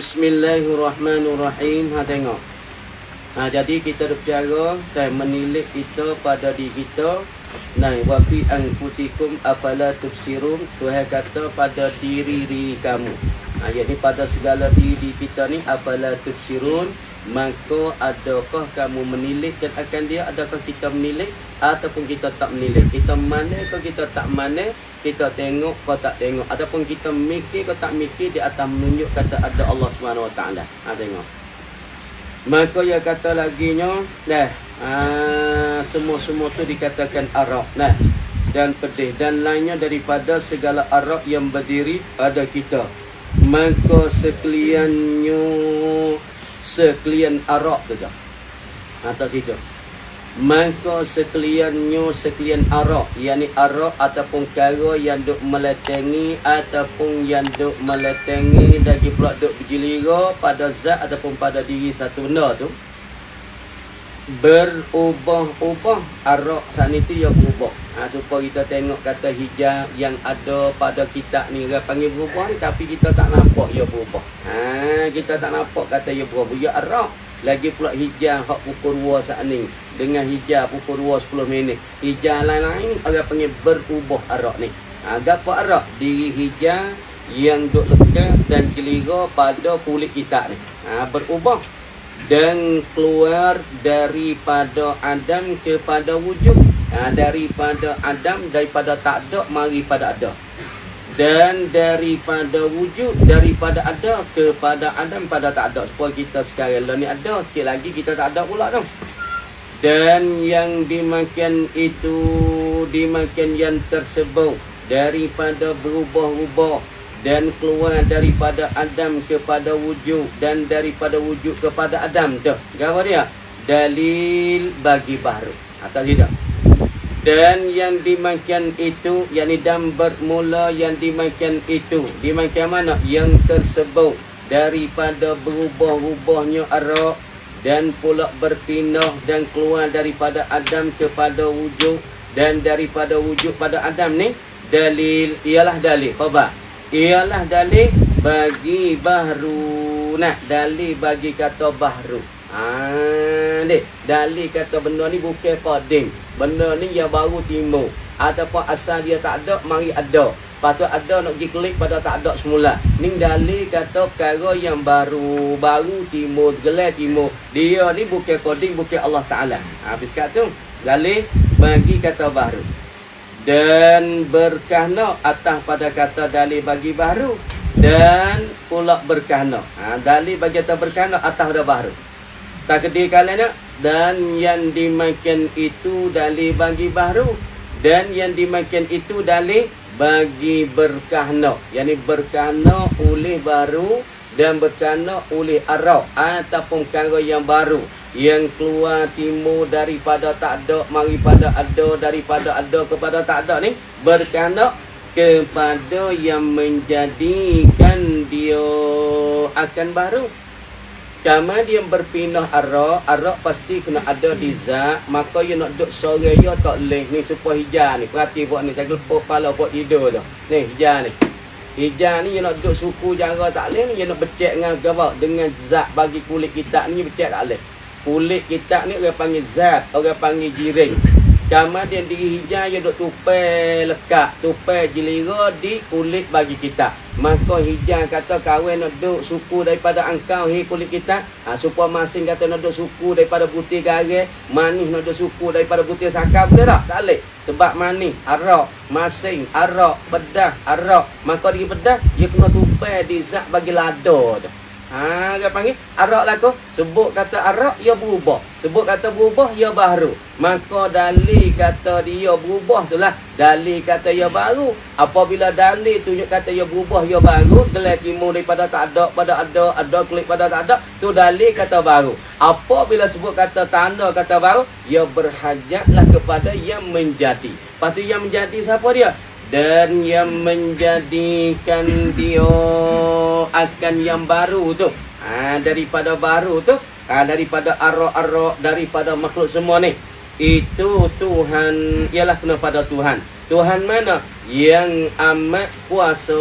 Bismillahirrahmanirrahim. Ha tengok. Ha, jadi kita berbicara dan menilik kita pada diri kita. Nah, wa fi anfusikum afala tubsirun. Tuhan kata pada diri diri kamu. Ha, jadi pada segala diri kita ni afala tubsirun. Maka adakah kamu menilik dan akan dia adakah kita menilik ataupun kita tak menilik kita mana kita tak mana kita tengok kau tak tengok. Ataupun kita mikir kau tak mikir di atas menunjuk kata ada Allah Subhanahu Wa Taala. Ha tengok. Maka ia kata lagi nya, dah semua-semua tu dikatakan arak, nah dan pedih. Dan lainnya daripada segala arak yang berdiri pada kita. Maka sekaliannya sekalian arak tu dah. Atas itu maka sekaliannya sekalian arak yakni arak ataupun kara yang duk meletengi ataupun yang duk meletengi dari pula duk bergilira pada zat ataupun pada diri satu benda tu. Berubah-ubah arak saat itu ya berubah. Ha, supaya kita tengok kata hijab yang ada pada kitab ni dia panggil berubah ni tapi kita tak nampak ya berubah. Ha, kita tak nampak kata ya berubah. Ya arak lagi pula hijau hak pukul 2 saat ni dengan hijau pukul 2 10 minit. Hijau lain-lain orang panggil berubah arak ni. Ha, apa arak? Diri hijau yang duk lekat dan celira pada kulit kita ni. Ha, berubah dan keluar daripada Adam kepada wujud. Ha, daripada Adam daripada tak ada mari pada ada dan daripada wujud daripada ada kepada adam pada tak ada supaya kita sekarang lah ni ada sikit lagi kita tak ada pula tu dan yang dimakan itu dimakan yang tersebut daripada berubah-ubah dan keluar daripada Adam kepada wujud dan daripada wujud kepada Adam tu. Apa dia? Dalil bagi baru. Atau tidak? dan yang dimakan itu yakni dan bermula yang dimakan itu dimakan mana yang tersebut daripada berubah-ubahnya arak dan pula berpindah dan keluar daripada Adam kepada wujud dan daripada wujud pada Adam ni dalil ialah dalil apa ialah dalil bagi bahru nak dalil bagi kata bahru Ah, dek, dalil kata benda ni bukan kodim. Benda ni yang baru timbul. Ataupun asal dia tak ada, mari ada. Patut ada nak pergi klik pada tak ada semula. Ni dalil kata perkara yang baru. Baru timbul, gelai timbul. Dia ni bukan kodim, bukan Allah Ta'ala. Habis kat tu, dalil bagi kata baru. Dan berkahna atas pada kata dalil bagi baru. Dan pula berkahna. Ha, dalil bagi kata berkahna atas pada baru takdir kalian dan yang dimakan itu dalih bagi baru dan yang dimakan itu dalih bagi berkahna yakni berkahna oleh baru dan berkahna oleh arah ataupun perkara yang baru. Yang keluar timur daripada tak ada mari pada ada daripada ada kepada tak ada ni berkahna kepada yang menjadikan dia akan baru Kama dia berpindah arak, arak pasti kena ada di zat, maka dia nak duduk sore dia tak leh ni supaya hijau ni. Perhati buat ni, tak lepuk kepala buat tidur tu. Ni hijau ni. Hijau ni dia nak duduk suku jara tak leh ni, dia nak becek dengan gawak dengan zat bagi kulit kita ni becek tak leh. Kulit kita ni orang panggil zat, orang panggil jiring. Kama dia diri hijau dia duduk tupai lekat, tupai jelira di kulit bagi kita. Maka hijau kata kahwin nak duduk suku daripada angkau hi kulit kita. Ha, supaya masing kata nak duduk suku daripada putih garis. Manis nak duduk suku daripada putih sakar. Boleh tak? Tak boleh. Sebab manis, arak, masing, arak, bedah, arak. Maka dia bedah, dia kena tupai di zat bagi lada tu. Ha, dia panggil arak kau. Sebut kata arak, ia berubah. Sebut kata berubah, ia baru. Maka dalil kata dia berubah tu lah. Dalil kata ia baru. Apabila dalil tunjuk kata ia berubah, ia baru. Gelai timur daripada tak ada, pada ada, ada klik pada tak ada. Tu dalil kata baru. Apabila sebut kata tanda kata baru, ia berhajatlah kepada yang menjadi. Lepas tu yang menjadi siapa dia? Dan yang menjadikan dia akan yang baru tu ha, daripada baru tu ha, daripada arok-arok daripada makhluk semua ni itu Tuhan ialah kena pada Tuhan Tuhan mana yang amat kuasa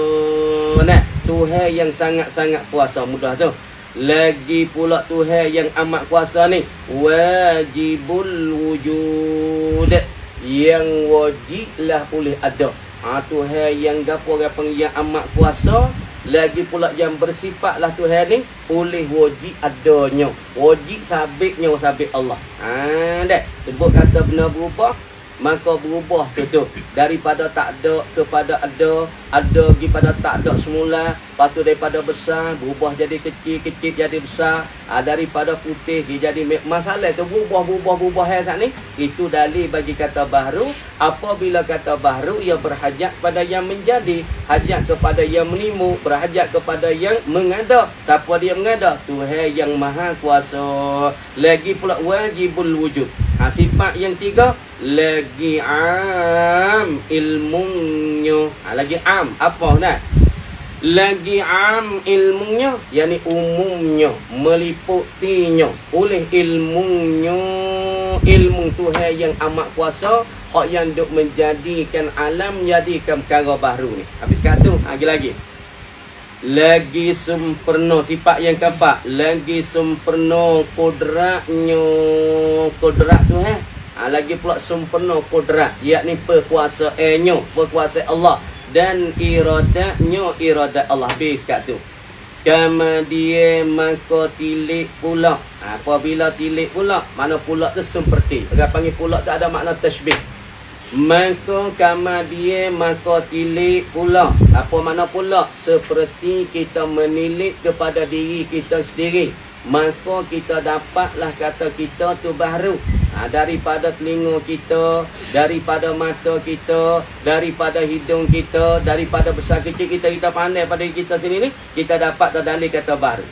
nah Tuhan yang sangat-sangat puasa mudah tu. Lagi pula Tuhan yang amat kuasa ni. Wajibul wujud. Yang wajiblah boleh ada. Ha, Tuhan yang gapo gapo yang amat kuasa. Lagi pula yang bersifatlah Tuhan ni. Boleh wajib adanya. Wajib sabitnya sabit Allah. Ha, dek. Sebut kata benar berubah maka berubah tu tu. Daripada tak ada kepada ada ada lagi pada tak ada semula lepas tu daripada besar berubah jadi kecil kecil jadi besar. Ha, daripada putih jadi masalah tu berubah berubah berubah hai saat ni. Itu dalil bagi kata baru. Apabila kata baru ia berhajat pada yang menjadi hajat kepada yang menimu berhajat kepada yang mengada. Siapa dia mengada? Tuhan yang maha kuasa. Lagi pula wajibul wujud sifat yang tiga lagi am ilmunya ha, lagi am. Apa nak lagi am ilmunya yakni umumnya meliputinya oleh ilmunya ilmu Tuhan yang amat kuasa hak yang duk menjadikan alam jadikan perkara baru ni. Habis kata lagi lagi sempurna sifat yang keempat. Lagi sempurna kodratnya. Kodrat tu eh? Ha, lagi pula sempurna kudrat yakni perkuasaannya perkuasaan Allah. Dan iradatnya iradat Allah. Habis kat tu. Kemudian maka tilik pula. Ha, apabila tilik pula mana pula tu seperti orang panggil pula tu ada makna tashbih maka kemudian maka tilik pula. Apa mana pula? Seperti kita menilik kepada diri kita sendiri. Maka kita dapatlah kata kita tu baru. Ha, daripada telinga kita daripada mata kita daripada hidung kita daripada besar kecil kita kita pandai pada kita sendiri kita dapat dalil kata baru.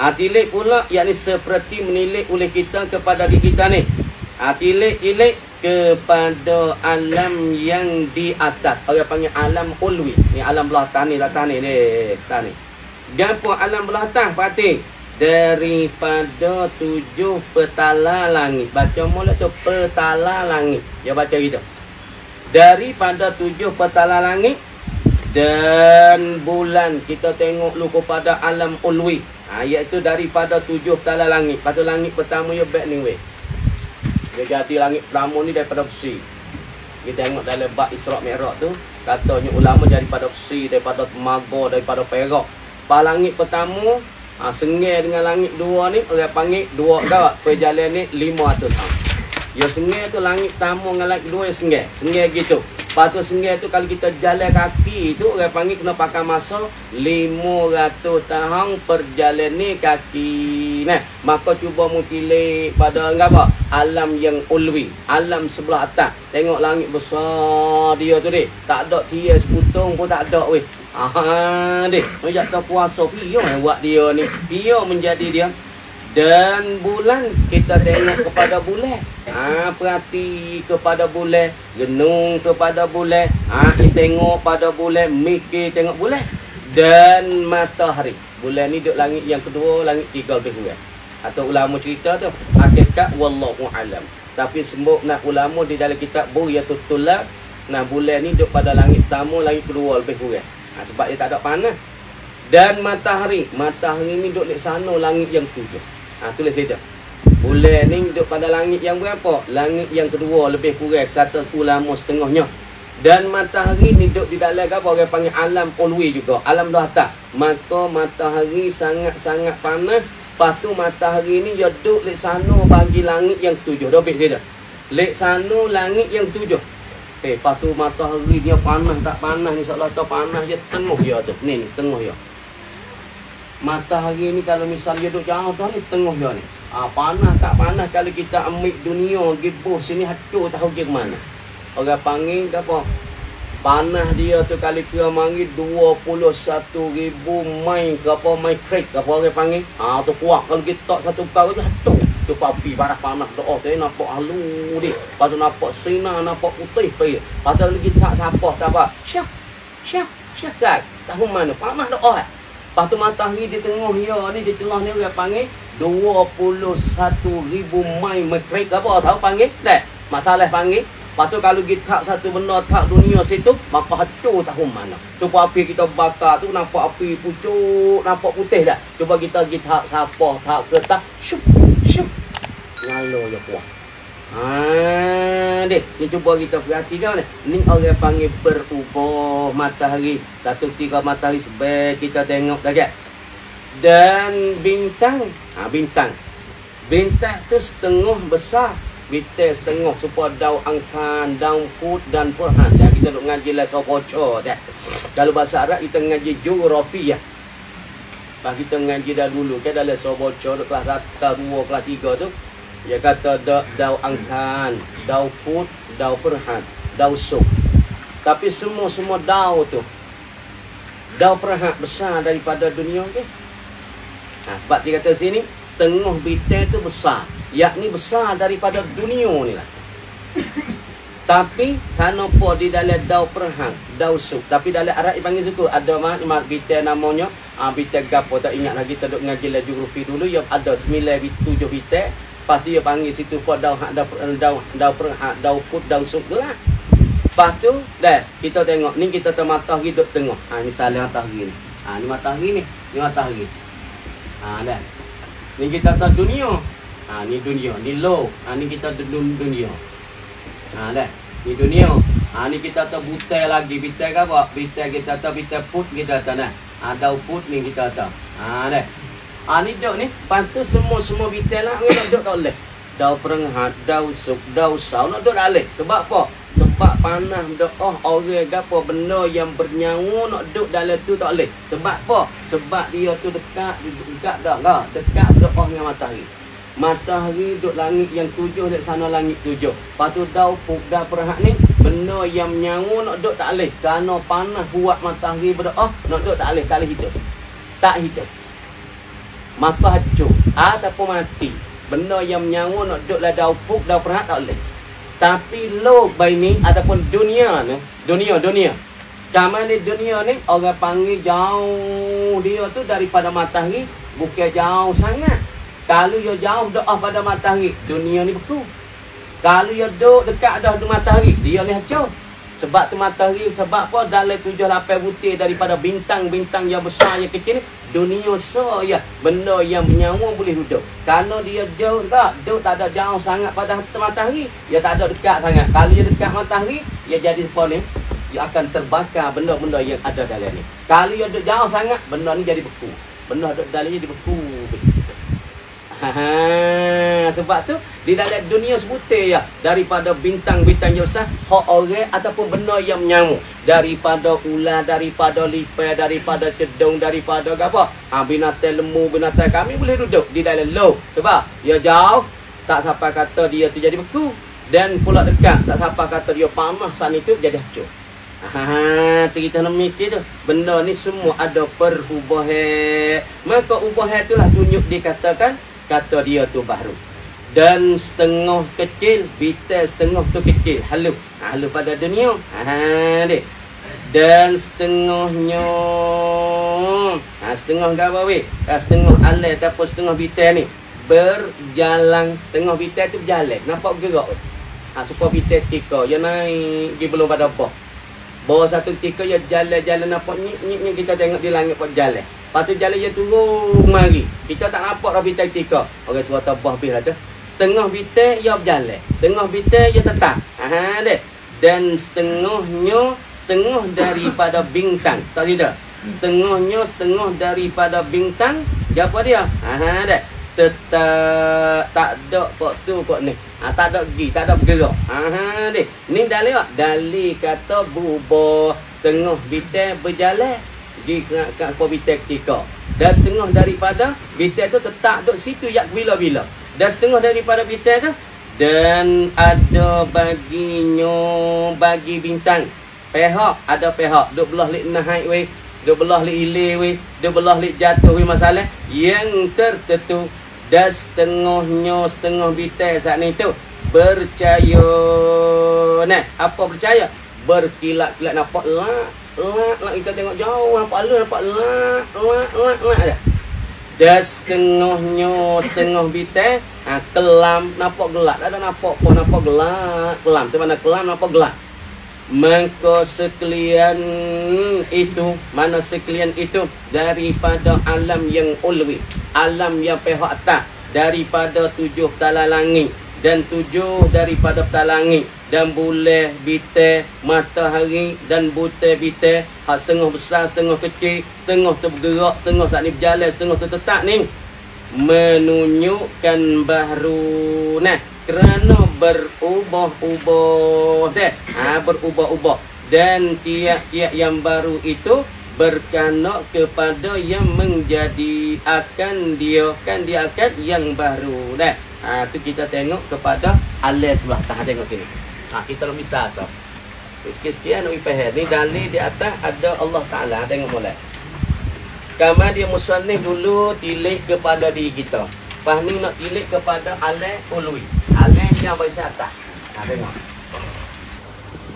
Ha, tilik pula yakni seperti menilik oleh kita kepada diri kita ni ha, tilik-tilik kepada alam yang di atas orang panggil alam ulwi ni alam belah tani lah tani ni tani gapo alam belah atas fatih daripada tujuh petala langit. Baca mula tu petala langit. Dia baca gitu. Daripada tujuh petala langit dan bulan kita tengok lu kepada alam ulwi. Ha, iaitu daripada tujuh petala langit. Pada langit pertama ya back ni weh. Dia jadi langit pertama ni daripada besi. Kita tengok dalam bab Isra' Mi'raj tu, katanya ulama daripada besi, daripada temaga, daripada perak. Pada langit pertama, Ha, sengai dengan langit dua ni orang panggil dua gawat perjalanan ni lima tahun. Ya sengai tu langit tamu dengan langit dua yang sengai. Sengai gitu. Lepas tu sengai tu kalau kita jalan kaki tu orang panggil kena pakai masa lima ratus tahun perjalanan kaki. Nah, maka cuba mutilik pada apa? Alam yang ulwi. Alam sebelah atas. Tengok langit besar dia tu dek. Tak ada tias putung pun tak ada weh. Ah, deh, sejak tak puasa pio yang buat dia ni. Pio menjadi dia. Dan bulan kita tengok kepada bulan. Ah, perhati kepada bulan, genung kepada bulan. Ah, kita tengok pada bulan, mikir tengok bulan. Dan matahari. Bulan ni duduk langit yang kedua, langit tiga lebih kurang. Atau ulama cerita tu, hakikat wallahu alam. Tapi semua nak ulama di dalam kitab Buyatul Tulab, nah bulan ni duduk pada langit pertama, langit kedua lebih kurang. Ha, sebab dia tak ada panas. Dan matahari. Matahari ni duduk di sana langit yang tujuh. Ha, tulis itu. Bulan ni duduk pada langit yang berapa? Langit yang kedua lebih kurang. Kata ulama setengahnya. Dan matahari ni duduk di dalam apa? Orang panggil alam ulwi juga. Alam dah atas. Maka matahari sangat-sangat panas. Lepas tu matahari ni dia duduk di sana bagi langit yang tujuh. Dah habis dah. Lek sana langit yang tujuh. Eh, lepas tu matahari dia panas tak panas ni seolah tu panas dia tengah dia tu. Ni ni tengah dia. Matahari ni kalau misal dia duduk jauh tu ni tengah dia ni. Ha, panas tak panas kalau kita ambil dunia gibuh sini hancur tahu ke mana. Orang panggil apa? Panas dia tu kali kira mari 21 ribu main ke apa main crack ke apa orang panggil. Ha, tu kuat. Kalau kita satu kau tu hancur. Tu papi barah panas doa tu nampak halu dia lepas tu nampak sinar nampak putih pergi lepas tu lagi tak siapa tak apa. Syak syak syak kan tahu mana? Panas doa lepas tu matahari di tengah dia ni di tengah ni orang panggil 21 ribu mai mekrek apa tahu panggil tak masalah panggil Lepas tu kalau kita satu benda tak dunia situ, maka hancur tahu mana. Cuba api kita bakar tu nampak api pucuk, nampak putih dah. Cuba kita kita siapa tak ke tak, syup, syup. Ngalo ya puah. Ha, dek, ni cuba kita perhatikan ni. Ni orang panggil berubah matahari. Satu tiga matahari sebaik kita tengok dah Dan bintang, ha, bintang. Bintang tu setengah besar Bintang setengah supaya daun angkan, daun put dan purhan. Ya, kita duk ngaji lah sopoco. Ya. Kalau bahasa Arab kita ngaji geografi ya. Pas kita ngaji dah dulu kan dalam sopoco kelas 1, kelas 2, kelas 3 tu. Dia kata da, daun angkan, daun put, daun purhan, daun sup. Tapi semua-semua daun tu. Daun purhan besar daripada dunia ke. Ha, sebab dia kata sini, setengah bintang tu besar yakni besar daripada dunia ni lah. Tapi apa di dalam dau perhang, dau suk. Tapi dalam Arab dipanggil suku ada mak kita namanya ah bita gapo tak ingat lagi kita duk ngaji lah geografi dulu ya ada 9 bit 7 bita. Pasti dia panggil situ apa dau hak dau dau dau perhang, dau put dau suk lah. Lepas tu, dah, kita tengok ni kita termatah hidup tengok. Ha, misalnya matahari ni. Ha, ni matahari ni. Ni matahari. Ha, dah. Ni kita tahu dunia. Ha, ni dunia. Ni low. Ha, ni kita dun dunia. Ha, dah. Ni dunia. Ha, ni kita tahu butai lagi. Butai ke apa? Butai kita tahu. Butai put kita tahu. Nah. Ha, daun put ni kita tahu. Ha, dah. Ha, ni duk ni. Lepas semua-semua butai lah. Nak duk tak boleh. Daun perenghat. Daun sup. Daun saw. Nak tak boleh. Sebab apa? Sebab panah doa oh, orang apa benda yang bernyawa nak duduk dalam tu tak boleh. Sebab apa? Sebab dia tu dekat dekat dah lah. Dekat doa dengan matahari matahari duduk langit yang tujuh dek sana langit tujuh. Lepas tu dau puk dah perhak ni benda yang menyangu nak duduk tak boleh. Kerana panas buat matahari berdoa nak duduk tak boleh kali hidup. Tak hidup. Mata hancur ataupun mati. Benda yang menyangu nak duduk lah dau puk dah perhak tak boleh. Tapi lo by ni ataupun dunia ni, dunia dunia. Kamu ni dunia ni orang panggil jauh dia tu daripada matahari bukan jauh sangat. Kalau ia jauh doa pada matahari, dunia ni beku. Kalau ia duduk dekat dah dengan matahari, dia ni hancur. Sebab tu matahari, sebab apa? Dalam tujuh lapan butir daripada bintang-bintang yang besar, yang kecil ni, dunia so ya benda yang bernyawa boleh duduk. Kalau dia jauh tak, duduk tak ada jauh sangat pada matahari, dia tak ada dekat sangat. Kalau dia dekat matahari, dia jadi apa ni? Dia akan terbakar benda-benda yang ada dalam ni. Kalau dia jauh sangat, benda ni jadi beku. Benda duduk dalam ni jadi beku. Ha, sebab tu di dalam dunia sebutir ya daripada bintang-bintang besar hak orang ataupun benda yang menyamuk. Daripada ular daripada lipai daripada cedung daripada apa. Ha, binatang lembu binatang kami boleh duduk di dalam low sebab dia jauh tak sampai kata dia tu jadi beku. Dan pula dekat tak sampai kata dia panas sana itu jadi hancur. Ha, kita nak mikir tu. Benda ni semua ada perubahan. Maka ubahan itulah tunjuk dikatakan kata dia tu baru. Dan setengah kecil bita setengah tu kecil. Halu. Ha, halu pada dunia. Ha dek dan setengahnya ha, setengah gawa we ha, setengah alai ataupun setengah bita ni. Berjalan. Tengah bita tu berjalan. Nampak gerak ha, supaya bita tika. Dia naik dia belum pada apa Bawa satu tika ya jalan-jalan nampak ni. Kita tengok di langit pun jalan. Lepas tu jalan dia turun mari. Kita tak nampak dah bintang tika. Orang tua tabah bih lah tu. Setengah bintang ia berjalan. Setengah bintang ia tetap. Ha deh. Dan setengahnya setengah daripada bintang. Tak tidak. Setengahnya setengah daripada bintang. Dia apa dia? Ha deh. Tetap tak ada kok tu kok ni. Ha, tak ada pergi, tak ada bergerak. Ha, ni. Ni dalil? Dalil kata bubuh tengah bintang berjalan. Pergi ke, ke bintang ketika. Dan setengah daripada bintang tu tetap duduk situ yak bila-bila. Dan setengah daripada bintang tu. Dan ada baginya bagi bintang. Pehak, ada pehak. Duk belah lik naik weh. Duk belah lik ilir weh. Duk belah lik jatuh weh masalah. Yang tertentu dan setengahnya setengah bitai saat ni tu percaya nah apa percaya berkilat-kilat nampak lak lak lak kita tengok jauh nampak lu nampak lak lak lak ada Dan setengahnya, setengah bintang, ha, kelam, nampak gelap. Ada nampak pun, nampak gelap. Kelam, tu mana kelam, nampak gelap. Maka sekalian itu, mana sekalian itu, daripada alam yang ulwi, alam yang pihak atas, daripada tujuh tala langit, dan tujuh daripada petalangit dan bulan bite matahari dan buta bite. Hak setengah besar setengah kecil setengah tu bergerak setengah saat ni berjalan setengah tu tetap ni. Menunjukkan baharu nah kerana berubah-ubah deh ha berubah-ubah. Dan tiap-tiap yang baru itu berkanak kepada yang menjadi akan dia kan dia akan yang baru dah Ha, tu kita tengok kepada alas sebelah tengah. Tengok sini. Ha, kita lebih misal so. Sikit-sikit nak faham. Ni dalil di atas ada Allah Taala tengok mulai. Kama dia musannif dulu tilik kepada diri kita. Ni nak tilik kepada alas ulwi. Alas yang berisi atas. Ha, tengok.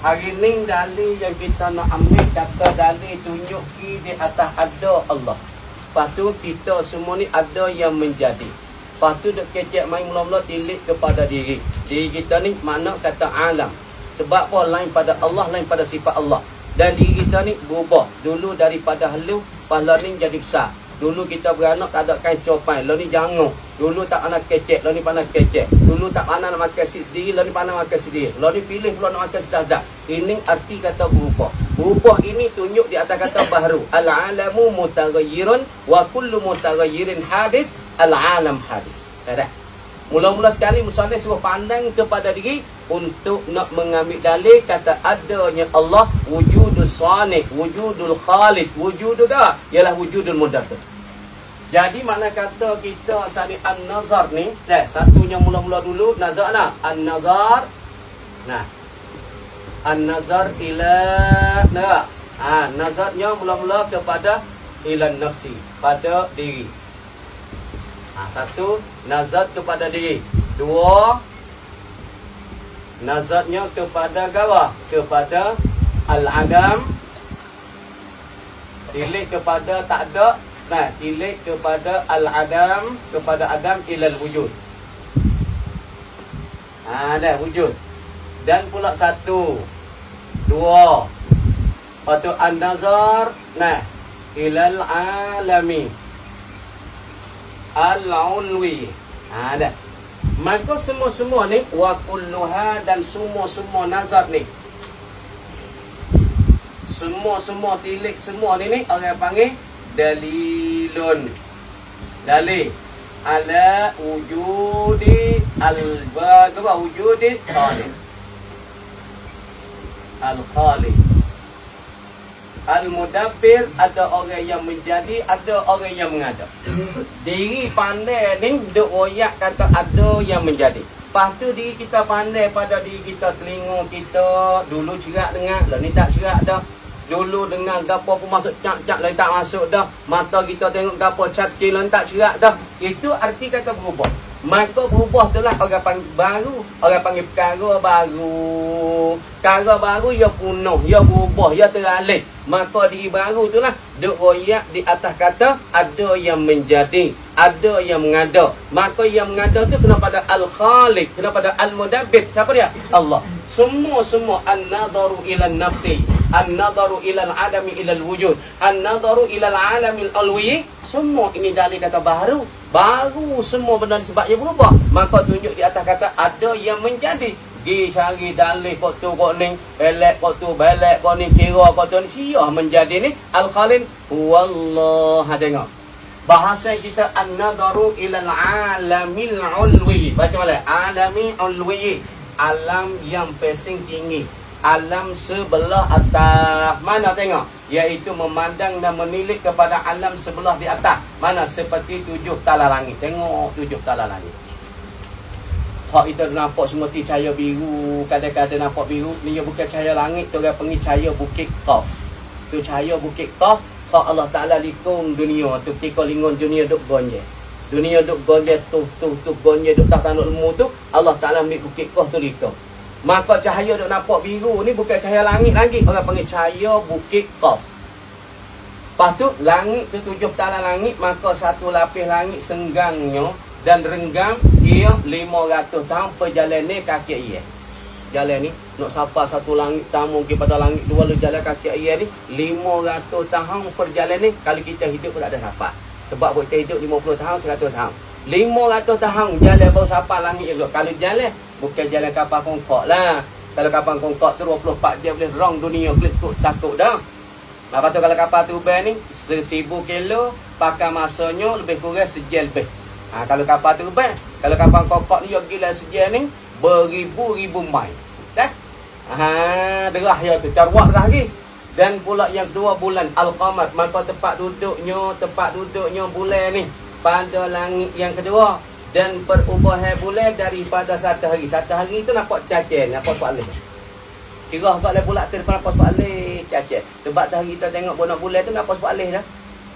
Hari ni dalil yang kita nak ambil kata dalil tunjuk di atas ada Allah. Lepas tu kita semua ni ada yang menjadi. Lepas tu duk kecek main mula-mula tilik kepada diri. Diri kita ni mana kata alam. Sebab apa lain pada Allah, lain pada sifat Allah. Dan diri kita ni berubah. Dulu daripada helu, pahala ni jadi besar. Dulu kita beranak tak ada kain copan. Lo ni jangan. Dulu tak anak kecek, lo ni pandai kecek. Dulu tak pandai nak makan si sendiri, lo ni pandai makan sendiri. Lo ni pilih pula nak makan sedah Ini arti kata berubah. Berubah ini tunjuk di atas kata baharu. Al-alamu mutaghayyirun wa kullu mutaghayyirin hadis al-alam hadis. Tak Mula-mula sekali Musannif suruh pandang kepada diri untuk nak mengambil dalil kata adanya Allah wujudul sani, wujudul khalid, wujudul dah ialah wujudul mudabbir. Jadi mana kata kita sani an-nazar ni, eh satunya mula-mula dulu nazar nah, an-nazar. Nah. An-nazar ila nah. Ha, nazarnya mula-mula kepada ila nafsi, pada diri. Ha, satu, nazar kepada diri. Dua, nazarnya kepada gawa, kepada al-adam. Tilik kepada tak ada. Nah, tilik kepada al-adam, kepada adam ilal wujud. Ha, dah wujud. Dan pula satu, dua. Lepas tu an-nazar, nah, ilal alami al-ulwi. Ha dah. Maka semua-semua ni wa kulluha dan semua-semua nazar ni. Semua-semua tilik semua ni ni orang panggil dalilun. Dalil ala wujudi al-bagwa wujudi salih. Al-khaliq. Al-Mudabbir ada orang yang menjadi, ada orang yang mengada. Diri pandai ni duk royak kata ada yang menjadi. Lepas tu diri kita pandai pada diri kita telinga kita dulu cerak dengar, lah ni tak cerak dah. Dulu dengar gapo pun masuk cak-cak lain tak masuk dah. Mata kita tengok gapo cakil lain tak cerak dah. Itu arti kata berubah. Maka berubah tu lah orang panggil baru. Orang panggil perkara baru. Perkara baru ia punuh, ia berubah, ia teralih. Maka diri baru tu lah. Royak di atas kata ada yang menjadi. Ada yang mengada. Maka yang mengada tu kena pada Al-Khaliq. Kena pada Al-Mudabbit. Siapa dia? Allah. Semua-semua An-Nadaru ila nafsi. An-Nadaru ila al-adami ila al-wujud. An-Nadaru ila al-alami al-alwi. Semua ini dalil kata baru baru semua benda sebabnya berubah maka tunjuk di atas kata ada yang menjadi. Pergi cari dalil kok tu kok ni belek kok tu belek kok ni kira kok tu ni siah menjadi ni al-khalin wallah tengok. Bahasa kita an-nadaru ila al-alamil ulwi. Baca boleh alami ulwi alam yang pesing tinggi alam sebelah atas. Mana tengok? Iaitu memandang dan menilik kepada alam sebelah di atas. Mana? Seperti tujuh tala langit. Tengok tujuh tala langit. Hak kita nampak semua ti cahaya biru. Kadang-kadang nampak biru. Ni bukan cahaya langit. Tu orang panggil cahaya bukit qaf. Tu cahaya bukit qaf. Hak Allah Taala likung dunia tu. Ketika lingun dunia duk gonje dunia duk gonje tu tu tu gonje duk tak tanuk lemu tu. Allah Taala ambil bukit qaf tu likung Maka cahaya duk nampak biru ni bukan cahaya langit lagi. Orang panggil cahaya bukit Qaf. Lepas tu langit tu tujuh petala langit maka satu lapis langit senggangnya dan renggam ia 500 tahun perjalanan kaki ia. Jalan ni nak sapa satu langit tamu kepada langit dua lu jalan kaki ia ni 500 tahun perjalanan kalau kita hidup pun tak ada sapa. Sebab kita hidup 50 tahun 100 tahun. 500 tahun jalan baru sapa langit juga. Kalau jalan bukan jalan kapal kongkok lah. Kalau kapal kongkok tu 24 jam boleh rong dunia boleh takut, takut dah. Lepas tu kalau kapal tu ni 1000 kilo pakai masanya lebih kurang sejam lebih. Ha, kalau kapal terbang, kalau kapal kokok ni yang gila sejian ni, beribu-ribu mail. Dah? Ha, derah ya tu, carwak derah lagi. Dan pula yang kedua bulan Al-Qamar, maka tempat duduknya, tempat duduknya bulan ni pada langit yang kedua dan perubahan bulan daripada satu hari. Satu hari tu nampak cacen, nampak soalan. Cerah kat lepas bulat tu nampak soalan, cacen. Sebab hari kita tengok bulan bulan tu nampak soalan dah.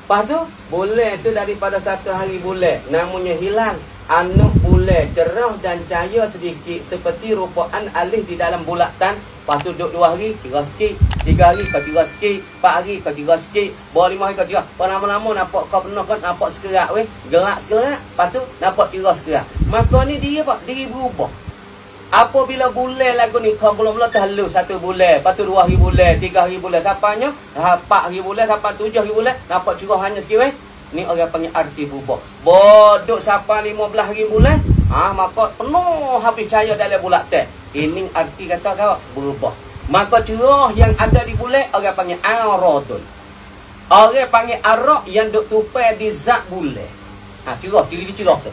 Lepas tu, bulan tu daripada satu hari bulan. Namanya hilang. Anak bulan cerah dan cahaya sedikit. Seperti rupaan alih di dalam bulatan. Lepas tu duduk dua hari, kira sikit. Tiga hari, kau kira sikit. Empat hari, kau kira sikit. Bawa lima hari, kau kira. Lepas lama-lama nampak kau penuh kan, nampak sekerak weh. Gelak sekerak. Lepas tu, nampak kira sekerak. Maka ni dia apa? Diri berubah. Apabila bulan lagu ni kau mula-mula terlalu satu bulan, lepas tu dua hari bulan, tiga hari bulan, sampainya empat hari bulan, sampai tujuh hari bulan, dapat curah hanya sikit weh. Ni orang panggil arti bubah. Bodok sampai lima belah hari bulan, ah maka penuh habis cahaya dalam bulan teh. Ini arti kata kau berubah. Maka curah yang ada di bulan orang panggil aradun. Orang panggil arak yang duk tupai di zat bulan. Ha, curah, diri curah tu.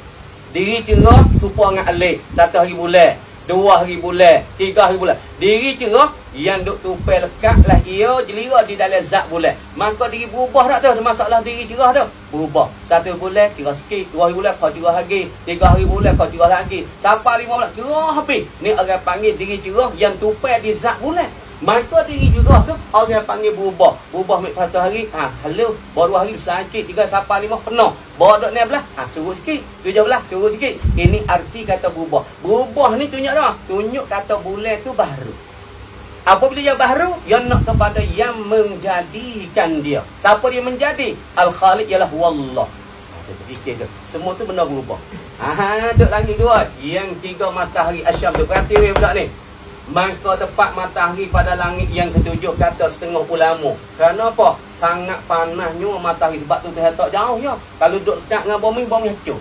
Diri cerah supaya dengan alik. Satu hari bulan dua hari bulan, tiga hari bulan. Diri cerah yang duk tupai lekat lah ia jelira di dalam zat bulan. Maka diri berubah tak tu masalah diri cerah tu. Berubah. Satu bulan cerah sikit, dua hari bulan kau cerah lagi, tiga hari bulan kau cerah lagi. Sampai lima bulan cerah habis. Ni orang panggil diri cerah yang tupai di zat bulan. Maka diri juga tu orang panggil berubah. Berubah mek satu hari, ha, hello, baru hari sakit tiga sampai lima penuh. Bawa dok ni belah, ha, suruh sikit. Tujuh belah, suruh sikit. Ini arti kata berubah. Berubah ni tunjuk dah. Tunjuk kata bulan tu baru. Apa bila yang baru? Yang nak kepada yang menjadikan dia. Siapa dia menjadi? Al-Khaliq ialah Wallah. Ha, fikir tu. Semua tu benar berubah. Ha, duk langit dua. Yang tiga matahari asyam tu. Perhati weh pula ni. Maka tepat matahari pada langit yang ketujuh kata setengah ulama. Kerana apa? Sangat panasnya matahari sebab tu Tuhan tak jauh ya. Kalau duduk dekat dengan bumi, bumi hancur.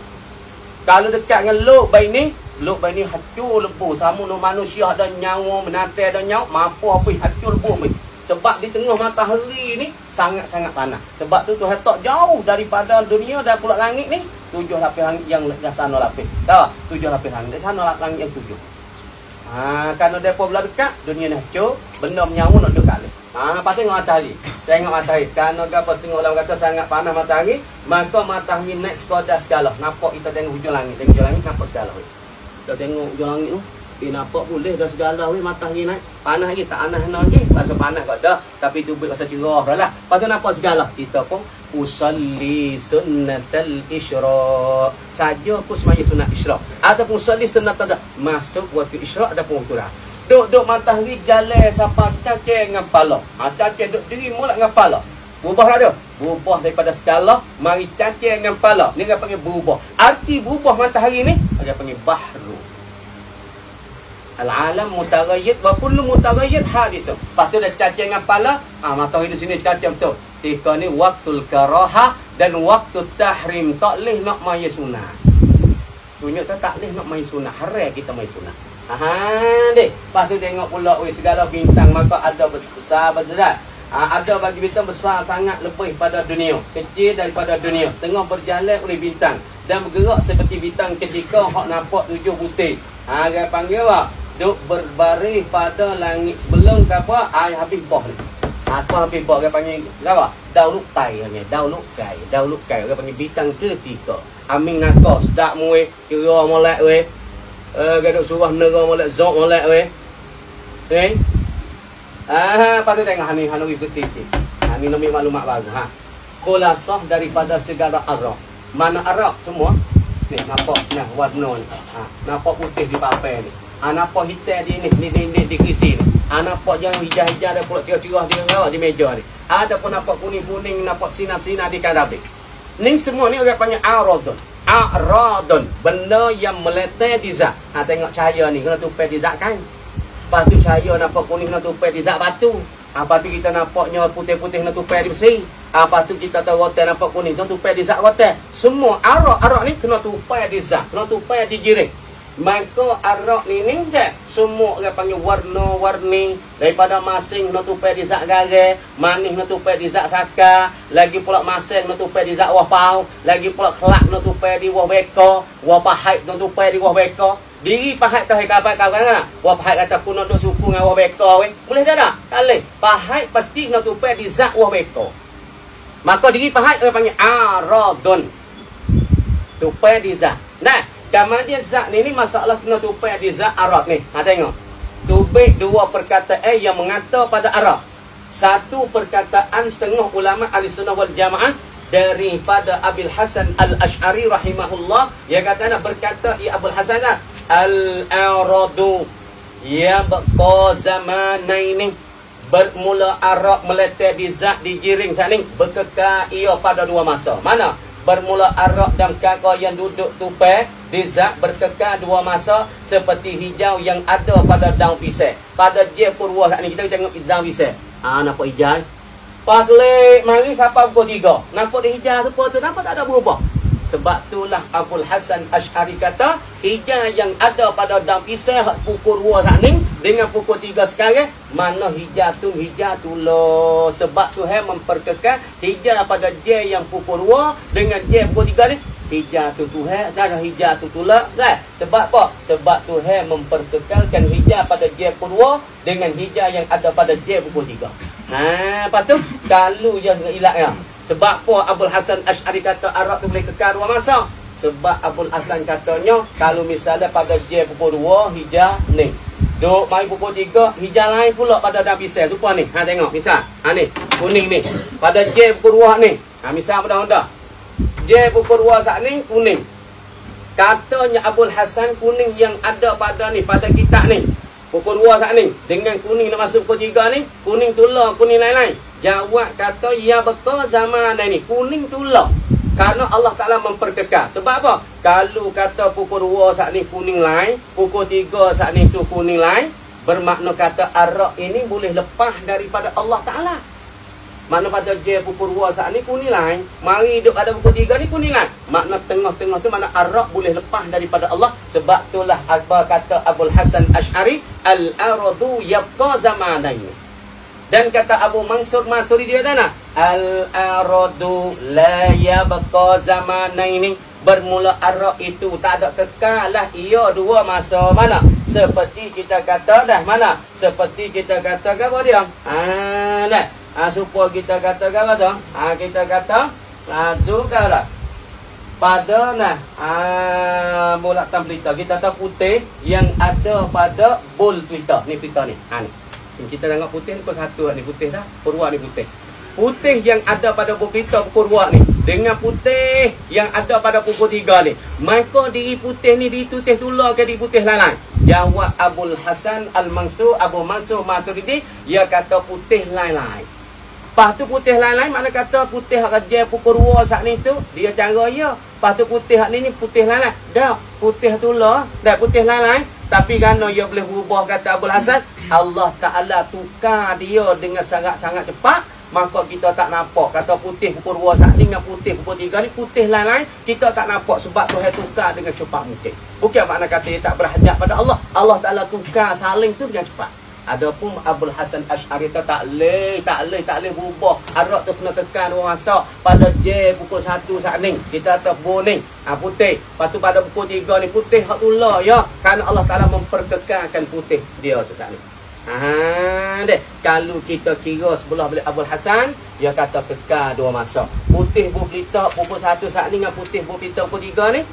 Kalau dekat dengan luk bayi ni, luk bayi ni hancur lebu. Sama no manusia ada nyawa, menate ada nyawa, mampu apa hancur lebu. Sebab di tengah matahari ni sangat-sangat panas. Sebab tu Tuhan tak jauh daripada dunia dan pula langit ni. Tujuh lapis langit yang dah sana lapis. Tahu? Tujuh lapis langit. Sana langit yang tujuh. Ha, kalau depa belah dekat, dunia ni hancur, benda menyawa nak dekat ni. Ha, lepas tengok matahari. Tengok matahari. Kalau apa tengok orang kata sangat panas matahari, maka matahari naik sekadar segala. Nampak kita tengok hujung langit. Tengok hujung langit, nampak segala. Kita tengok hujung langit tu. Eh, nampak boleh dah segala weh matahari naik. Panas lagi, tak panas lagi. Rasa panas kau dah. Tapi tu rasa cerah lah. Tu nampak segala. Kita pun usalli sunnatal isyraq saja aku semaya sunat isyraq ataupun usalli sunnatal masuk waktu isyraq ataupun waktu dah. Duk duk matahari jalan sampai cacing dengan pala cacing duk diri mula dengan pala berubah tak tu berubah daripada skala mari cacing dengan pala ni dia panggil berubah arti berubah matahari ni dia panggil bahru Al-alam mutaghayyir wa kullu mutaghayyir hadis. Lepas tu dah cacing dengan pala, ah ha, matahari di sini cacing betul ketika ni waktu karaha dan waktu tahrim tak leh nak main sunat. Tunjuk tu tak leh nak main sunat. Haram kita main sunat. Aha, dek. Lepas tu tengok pula oi segala bintang maka ada besar berat. Ha, ada bagi bintang besar sangat lebih pada dunia. Kecil daripada dunia. Tengah berjalan oleh bintang. Dan bergerak seperti bintang ketika hak nampak tujuh putih. Ha, dia panggil apa? Duk berbaris pada langit sebelum kapal air habis bawah ni. Apa hampir buat orang panggil apa? Dauluk tai hanya. Dauluk kai. Dauluk kai. Orang panggil bintang ketiga. Amin nakos. Dak muwe. Kira molek we. Uh, gaduk surah nera molek. Zok molek we. Eh? Ah, patut tengok hani hanuri putih sikit. Ha, ni nombor maklumat baru. Ha. Kulasah daripada segala arak. Mana arak semua? Ni nampak nah warna ni. Ha, nampak putih di papel ni. Ha, nampak hitam di ni, ni, ni, ni, di kisi ni. Ha, nampak jangan hijau-hijau ada pula cerah-cerah di, di meja ni. Ataupun nampak kuning-kuning, nampak sinar-sinar di kadabik. Ni semua ni orang panggil aradun. Aradun. Benda yang meletak di zat. Ha, tengok cahaya ni. Kena tupai di zat kan? Lepas tu cahaya nampak kuning kena tupai di zat batu. Apa tu kita nampaknya putih-putih kena tupai di besi. Apa tu kita tahu rotan nampak kuning kena tupai di zat rotan. Semua arak-arak ni kena tupai di zat. Kena tupai di jiring. Maka arak ni ni je. Semua orang panggil warna-warni. Daripada masing nak tupai di zat gare. Manis nak tupai di zat saka. Lagi pula masing nak tupai di zat wapau. Lagi pula kelak nak tupai di wah beka. Wah pahit nak tupai di wah beka. Diri pahit tahu kabar kau kan? Wah pahit kata aku nak suku dengan wah beka weh. Boleh dah tak? Tak boleh. Pahit pasti nak tupai di zat wah beka. Maka diri pahit orang panggil aradun. Tupai di zat. Nah, Kemudian zat ni, ni masalah kena tupai di zat Arab ni. Ha tengok. Tubik dua perkataan yang mengata pada Arab. Satu perkataan setengah ulama ahli sunnah wal jamaah daripada Abil Hasan Al-Ash'ari rahimahullah yang kata nak berkata ya Abul Hasan Al-Aradu ya baqa zamanaini bermula Arab meletak di zat di jiring ni berkekal ia pada dua masa. Mana? Bermula arak dan kakak yang duduk tupai di zat berkekal dua masa seperti hijau yang ada pada daun pisang. Pada je purwa saat ni kita tengok daun pisang. Ah nampak hijau. Paklik mari siapa pukul tiga. Nampak dia hijau tu tu nampak tak ada berubah. Sebab itulah Abdul Hasan Ash'ari kata hijau yang ada pada daun pisang pukul dua saat ni dengan pukul tiga sekarang mana hijau tu? Hijau tu lo sebab tu hai memperkekal hijau pada dia yang pukul dua dengan dia pukul tiga ni hijau tu tu hai dan hijau tu tu lah kan? Sebab apa? Sebab tu hai memperkekalkan hijau pada dia pukul dua dengan hijau yang ada pada dia pukul tiga. Ha apa tu kalau je ilak ya sebab apa Abdul Hasan Ash'ari kata Arab tu boleh kekal dua masa sebab Abdul Hasan katanya kalau misalnya pada dia pukul dua hijau ni Duk mai pukul 3, hijau lain pula pada dah pisau. Tupa ni. Ha tengok, misal. Ha ni, kuning ni. Pada J pukul 2 ni. Ha misal mudah-mudah. J pukul 2 saat ni kuning. Katanya Abdul Hasan kuning yang ada pada ni, pada kitab ni. Pukul 2 saat ni. Dengan kuning nak masuk pukul 3 ni, kuning tulah, kuning lain-lain. Jawab kata, ya betul zaman ni. Kuning tulah. Karena Allah Ta'ala memperkekal. Sebab apa? Kalau kata pukul 2 saat ni kuning lain, pukul 3 saat ni tu kuning lain, bermakna kata arak ini boleh lepas daripada Allah Ta'ala. Makna pada je pukul 2 saat ni kuning lain, mari hidup ada pukul 3 ni kuning lain. Makna tengah-tengah tu makna arak boleh lepas daripada Allah. Sebab itulah apa kata Abul Hasan Ash'ari, Al-aradu yabqa zamanaini. Dan kata Abu Mansur Maturidi dana al-aradu la yabqa zamanaini. Bermula arak itu tak ada kekal lah ia dua masa mana? Seperti kita kata dah mana? Seperti kita kata apa dia? Ha nah. Ha, supaya kita kata apa tu? Ha kita kata ha lah pada nah ha, bola tamplita kita tahu putih yang ada pada bol Twitter ni Twitter ni. Ha ni kita tengok putih pukul satu ni putih dah. Purwa ni putih. Putih yang ada pada pukul kita purwa ni. Dengan putih yang ada pada pukul tiga ni. Maka diri putih ni ditutih tular ke diri putih lain Jawab Abul Hasan Al-Mansur. Abu Mansur Maturidi. Dia kata putih lain-lain. Lepas tu putih lain-lain mana kata putih hak kerja pukul dua saat ni tu. Dia cara ya. Lepas tu putih hak ni ni putih lain-lain. Dah putih tu lah. Dah putih lain-lain. Tapi kerana ia boleh berubah kata Abul Hasan. Allah Ta'ala tukar dia dengan sangat-sangat cepat. Maka kita tak nampak. Kata putih pukul dua saat ni dengan putih pukul tiga ni. Putih lain-lain. Kita tak nampak sebab Tuhan tukar dengan cepat mungkin. Bukan makna kata dia tak berhajat pada Allah. Allah Ta'ala tukar saling tu dengan cepat. Adapun Abdul Hasan Ash'ari tak leh, tak leh, tak leh berubah. Arak tu kena tekan orang masak. Pada J pukul 1 saat ni. Kita tak boleh. Ha, putih. Lepas tu pada pukul 3 ni putih hak tu lah ya. Kerana Allah Ta'ala memperkekalkan putih dia tu saat ni. Ha, deh. Kalau kita kira sebelah beli Abdul Hasan, dia kata kekal dua masa. Putih berpelita pukul 1 saat ni dengan putih berpelita pukul 3 ni.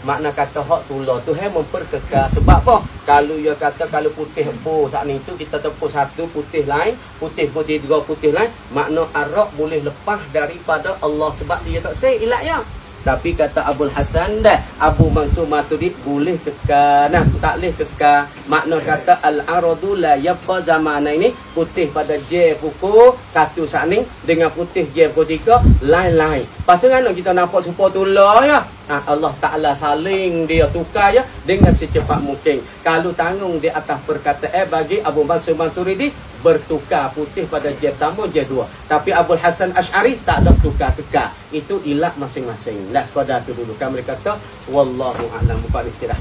Makna kata hak tulah tu hai memperkekal sebab apa? Kalau dia kata kalau putih bo saat ni tu kita tepuk satu putih lain, putih putih dua putih lain, makna arak boleh lepas daripada Allah sebab dia tak say ilat ya. Tapi kata Abul Hasan dah Abu Mansur Maturidi boleh keka nah tak boleh keka makna kata al-aradu la yabqa zaman ini putih pada J pukul satu saat ni dengan putih J pukul tiga lain-lain. Lepas tu kan kita nampak serupa tulah ya. Ha, Allah Ta'ala saling dia tukar ya dengan secepat mungkin. Kalau tanggung di atas perkataan bagi Abu Mansur Maturidi bertukar putih pada J pertama J dua. Tapi Abu Hasan Ash'ari tak ada tukar-tukar. Itu ilat masing-masing. Lah sepada tu dulu. Kan mereka kata Wallahu a'lam. Buka ni sikit dah.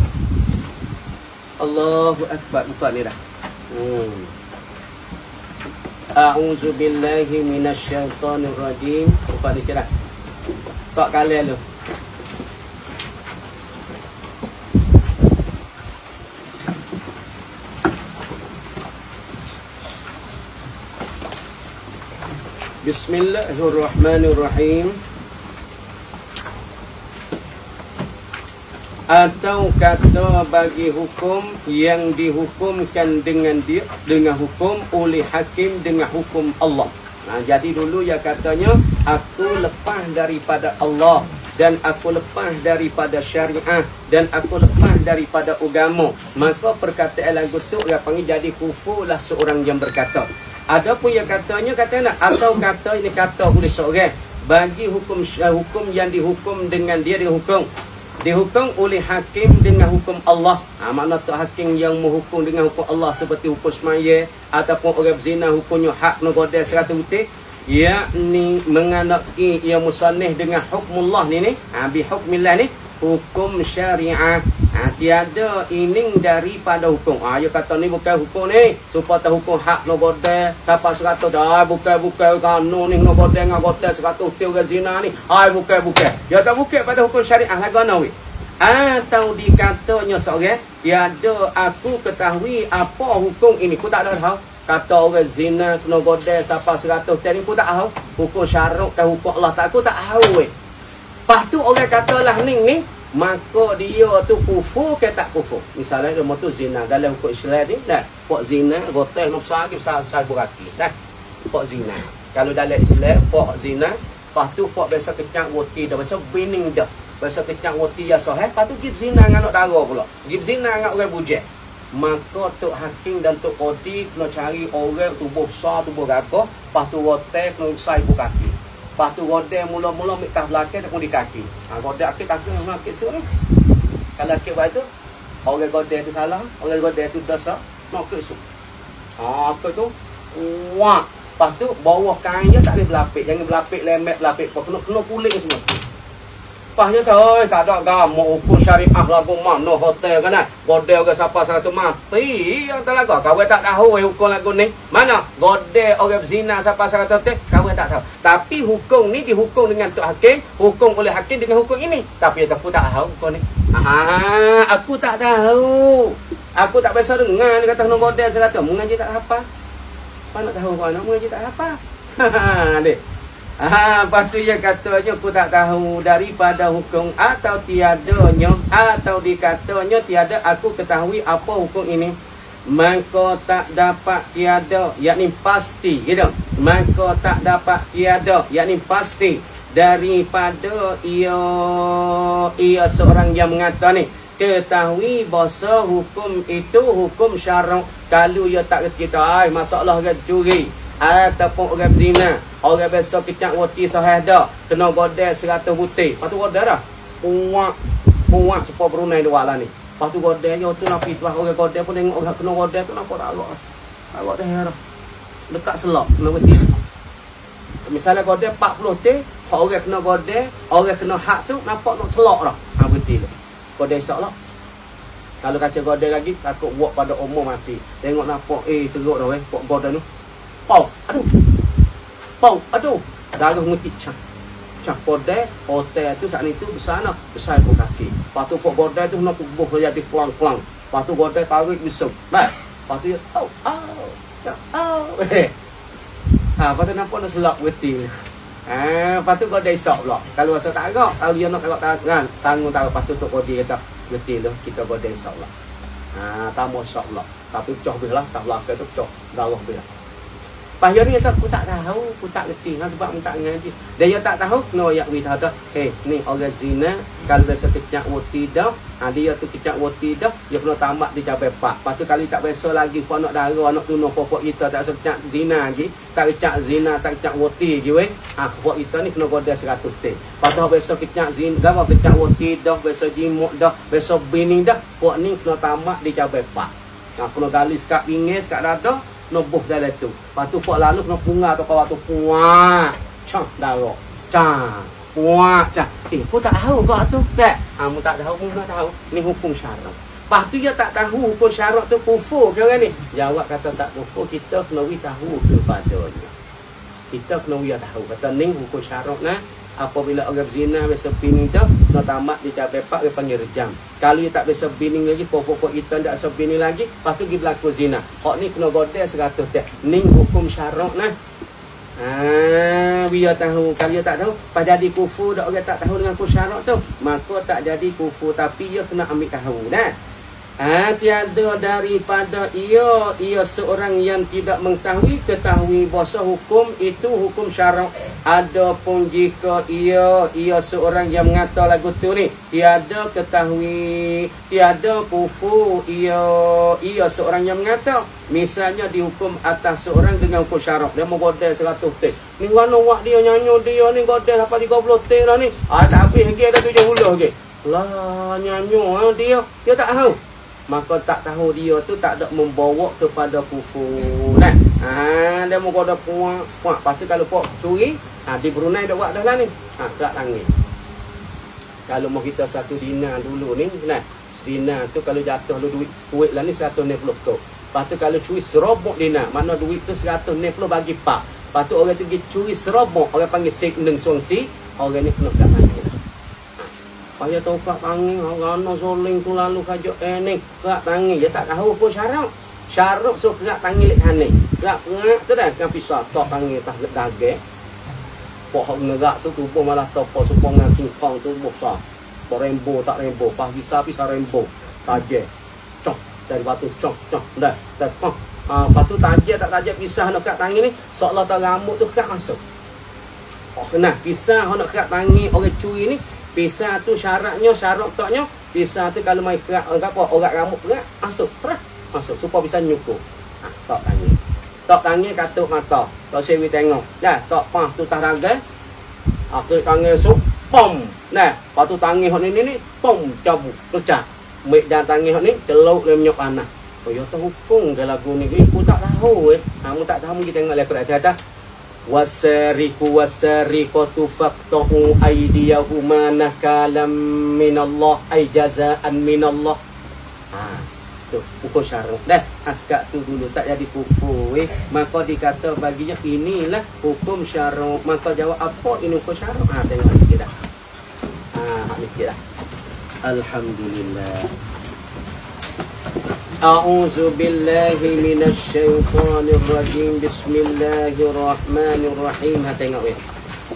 Allahu Akbar. Buka ni dah. Hmm. A'udzu billahi minasyaitonir rajim. Buka ni kira. Tak kali lu. Bismillahirrahmanirrahim. atau kata bagi hukum yang dihukumkan dengan dia dengan hukum oleh hakim dengan hukum Allah. Nah, jadi dulu ya katanya aku lepas daripada Allah dan aku lepas daripada syariah dan aku lepas daripada agama. Maka perkataan lagu tu dia panggil jadi kufurlah seorang yang berkata. Adapun yang katanya kata nak atau kata ini kata boleh seorang bagi hukum hukum yang dihukum dengan dia dihukum dihukum oleh hakim dengan hukum Allah. Ha, makna tu hakim yang menghukum dengan hukum Allah seperti hukum semaya ataupun orang berzina hukumnya hak godel seratus putih. Yakni menganaki ia musanih dengan hukum Allah ni ni. Ha, bi hukmillah ni hukum syariah. Ha, tiada ining daripada hukum. Ha, dia kata ni bukan hukum ni. Supaya tak hukum hak no bodel. Siapa seratus dah. Bukan-bukan kanu ni no bodel dengan bodel seratus. Tiga zina ni. Hai bukan-bukan. Dia tak bukan pada hukum syariah. Weh. Atau dikatanya seorang. Tiada aku ketahui apa hukum ini. Aku tak tahu. Kata orang zina kena godel siapa seratus. Tiada aku tak tahu. Hukum syaruk dan hukum Allah. Tak aku tak tahu weh. Lepas tu orang katalah ni ni maka dia tu kufur ke tak kufur? Misalnya dia tu zina. Dalam hukum Islam ni dah pok zina gotel nak besar lagi besar besar beraki dah pok zina. Kalau dalam Islam pok zina lepas tu pok biasa kecang roti dah biasa bining dah biasa kecang roti ya sahih lepas tu gib zina dengan anak dara pula. Gib zina dengan orang bujek. Maka tu hakim dan tu kodi kena cari orang tubuh besar tubuh gagah. Lepas tu rotel kena usai berkaki Lepas tu godel mula-mula ambil tas belakang dia pun di kaki. Ha, godel akik kaki memang akik sur ni. Kalau akik buat tu, orang godel tu salah, orang godel tu dosa, nak akik sur. Ha, akik tu, wah. Lepas tu, bawah kain je tak boleh berlapik. Jangan berlapik, lemek, berlapik. Kena, kena kulit semua. Lepas tu, oi, tak ada gamak hukum syariah lagu mana hotel kan. Godel ke siapa satu mati. Yang tak lagu. Kau tak tahu hukum lagu ni. Mana? Godel orang berzina siapa satu hotel. Kau tak tahu. Tapi hukum ni dihukum dengan Tok Hakim. Hukum oleh Hakim dengan hukum ini. Tapi aku tak tahu hukum ni. Ah, aku tak tahu. Aku tak biasa dengar dia kata nak godel satu. Mengaji tak apa. Nak tahu kau nak mengaji tak apa. Ha, dek. Ha, lepas tu dia katanya aku tak tahu daripada hukum atau tiadanya atau dikatanya tiada aku ketahui apa hukum ini. Maka tak dapat tiada yakni pasti gitu. Maka tak dapat tiada yakni pasti daripada ia ia seorang yang mengata ni. Ketahui bahasa hukum itu hukum syarak. Kalau ia tak kita ai masalah ke curi ataupun orang zina orang biasa kecak roti sahih dah kena godel seratus putih lepas tu godel dah. Puak. Puak supaya berunai dua lah ni. Lepas tu godel tu nak pergi orang godel pun tengok orang kena godel tu nampak tak agak agak dah. Herah dekat selok. Kena putih misalnya godel 40 teh orang kena godel orang kena hak tu nampak nak selok dah. Ha betul. Godel insyaAllah kalau kaca godel lagi takut buat pada umur mati. Tengok nampak eh teruk dah eh godel tu Pau, aduh. Pau, aduh. Darah mengetik cak. Cak bodai, hotel tu saat itu besar nak. Besar pun kaki. Lepas tu bodai tu nak kubuh jadi kelang-kelang. Lepas tu bodai tarik besar. Bas. Lepas tu au, au. Ya, au. Ha, lepas tu nampak nak selak weti. Ha, lepas tu kau dah isap pula. Kalau rasa tak agak, kalau dia nak agak tangan, tanggung tahu. Lepas tu tu kau dia kata, weti tu, kita kau dah isap pula. Ha, tamu isap pula. Tapi pecah belah, tak belakang tu pecah. Darah belah. Pahaya ni kata, aku tak tahu, aku tak reti. Ha, sebab aku tak ngaji. Dia tak tahu, kena ayat wita tu. Eh, ni orang zina, kalau biasa kecak wati dah, ha, dia tu kecak wati dah, dia kena tamat di cabai pak. Lepas tu kali tak biasa lagi, pun anak darah, anak tunuh popok kita tak kecak zina lagi, tak kecak zina, tak kecak wati je weh. Ha, popok kita ni kena goda seratus teh. Lepas tu biasa kecak zina, dah kecak wati dah, biasa jimuk dah, biasa bini dah, pok ni kena tamat di cabai pak. Ha, kena gali sekat pingis, sekat nobuh dalam tu. Lepas tu fok lalu kena punga tu kau tu puak. Cang darok. Cang. Puak cang. Eh, kau tak tahu kau tu? Tak. Kamu tak tahu, kamu tak tahu. Ni hukum syarat. Lepas tu dia tak tahu hukum syarat tu kufur ke orang ni? Jawab kata tak kufur, kita kena tahu kepadanya. Kita kena tahu. Kata ni hukum syarat nah apabila orang zina biasa bini tu nak tamat di cabai pak dia panggil rejam. Kalau dia tak biasa bini lagi pokok-pokok itu tak biasa bini lagi lepas tu dia berlaku zina. Hak ni kena godel seratus tak ni hukum syarak nah. Ah, biar tahu. Kalau dia tak tahu pas jadi kufu dak orang tak tahu dengan hukum syarak tu maka tak jadi kufu tapi dia kena ambil tahu dah Ha, tiada daripada ia ia seorang yang tidak mengetahui ketahui bahasa hukum itu hukum syarak adapun jika ia ia seorang yang mengata lagu tu ni tiada ketahui tiada kufu ia ia seorang yang mengata. Misalnya dihukum atas seorang dengan hukum syarak dia menggodel 100 teh ni mana wak dia nyanyi dia ni godel sampai 30 teh dah ni. Ah tak habis lagi ada 70 lagi. Lah nyanyi ha, dia. Dia tak tahu maka tak tahu dia tu tak ada membawa kepada kufur kan ha dia mau ada puak puak. Pasti kalau puak curi ha di Brunei dak buat dah lah ni. Ha kerak tangan. Kalau mau kita satu dinar dulu ni nah dinar tu kalau jatuh lu duit duit lah ni 190 tu lepas tu kalau curi serobok dinar mana duit tu 190 bagi pak. Lepas tu orang tu pergi curi serobok orang panggil sek neng songsi orang ni kena kerak tangan Paya tahu kak tangi, rana soling tu lalu kajuk eh ni, kak tangi, dia tak tahu pun syarat. Syarat so kak tangi lek hane. Kak pengak tu dah kan pisah tok tangi tak lek dage. Pohon negak tu tu pun malah topo supong ngan singkong tu besar. Po rembo tak rembo, pas bisa bisa rembo. Taje. Cok dari batu cok cok dah. Dah pah. Ah, patu taje tak taje pisah nak kak tangi ni, seolah tak rambut tu kak masuk. Oh, kena pisah nak kak tangi orang curi ni, Pisah tu syaratnya, syarat toknya Pisah tu kalau mai kerak apa, orang rambut kerak Masuk, perah Masuk, supaya bisa nyukur. Ha, Tok tangi Tok tangi katuk mata. Tok sewi tengok. Dah, tok pah tu tak raga. Aku tangi su Pom. Nah, lepas tu tangi hot ni ni Pom, cabut, pecah. Mek dan tangi hot ni, celuk dia menyok anak Oh, ya tu hukum ke lagu ni. Aku tak tahu eh. Kamu tak tahu, kita tengok lekor Kata, wasariku wasariqatu faqtahu aydiyahuma nakalam minallah ay jazaan minallah. Ha tu hukum syarat dah askak tu dulu tak jadi kufur eh. Maka dikata baginya inilah hukum syarat maka jawab apa ini hukum syarat ha tengok sikit dah. Ha sikit dah. Alhamdulillah أعوذ بالله من الشيطان الرجيم بسم الله الرحمن الرحيم tengok ya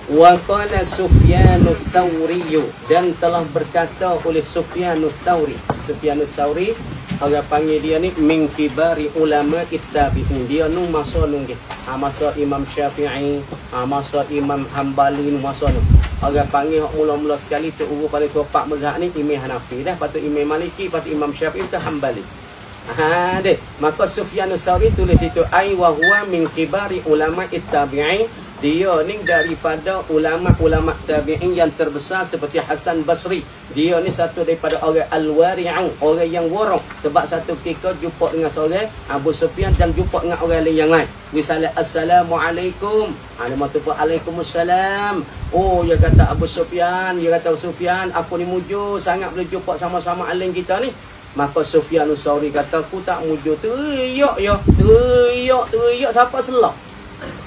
وقال سفيان الثوري dan telah berkata oleh Sufyan الثوري Sufyan الثوري orang panggil dia ni min kibari ulama ittabi'in dia nu masa nu ha, masa Imam Syafi'i ha, masa Imam Hambali nu masa nu orang panggil mula-mula sekali tu urut pada tu pak mazhab ni Imam Hanafi dah patut Imam Maliki patut Imam Syafi'i tu Hambali Ha deh. Maka Sufyan Sauri tulis itu ai wa huwa min kibari ulama tabi'in. Dia ni daripada ulama-ulama tabi'in yang terbesar seperti Hasan Basri. Dia ni satu daripada orang al-wari'un, orang yang warok. Sebab satu ketika jumpa dengan seorang Abu Sufyan dan jumpa dengan orang lain yang lain. Misalnya Assalamualaikum. Ha nama tu Waalaikumsalam. Oh dia kata Abu Sufyan, dia kata Sufyan, aku ni mujur sangat boleh jumpa sama-sama alim kita ni. Maka Sufyan Usauri kata aku tak mujur teriak ya. Teriak, teriak siapa selak.